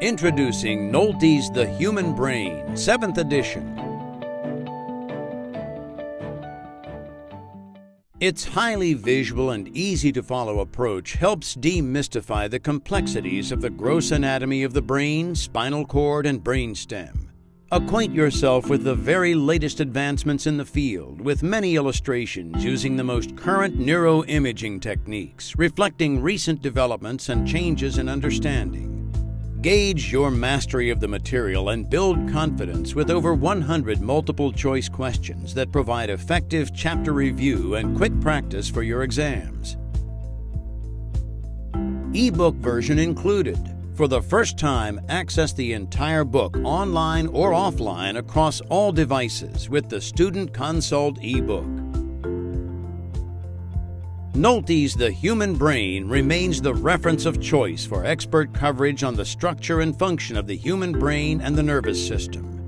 Introducing Nolte's The Human Brain, 7th edition. Its highly visual and easy to follow approach helps demystify the complexities of the gross anatomy of the brain, spinal cord, and brainstem. Acquaint yourself with the very latest advancements in the field with many illustrations using the most current neuroimaging techniques, reflecting recent developments and changes in understanding. Gauge your mastery of the material and build confidence with over 100 multiple choice questions that provide effective chapter review and quick practice for your exams. Ebook version included. For the first time, access the entire book online or offline across all devices with the Student Consult ebook. Nolte's The Human Brain remains the reference of choice for expert coverage on the structure and function of the human brain and the nervous system.